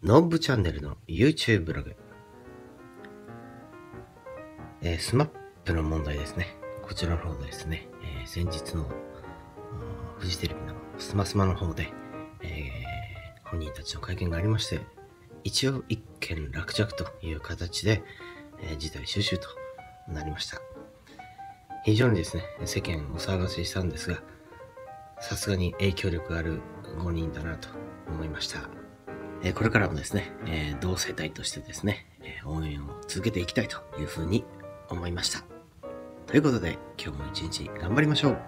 ノブチャンネルの YouTube ブログ。えー、スマップの問題ですね。こちらの方ですね、えー、先日のフジテレビのスマスマの方で、えー、本人たちの会見がありまして、一応一件落着という形で、え、事態収拾となりました。非常にですね、世間を騒がせしたんですが、さすがに影響力がある5人だなと思いました。えこれからもですね、え同世代としてですね、え応援を続けていきたいというふうに思いました。ということで、今日も一日頑張りましょう。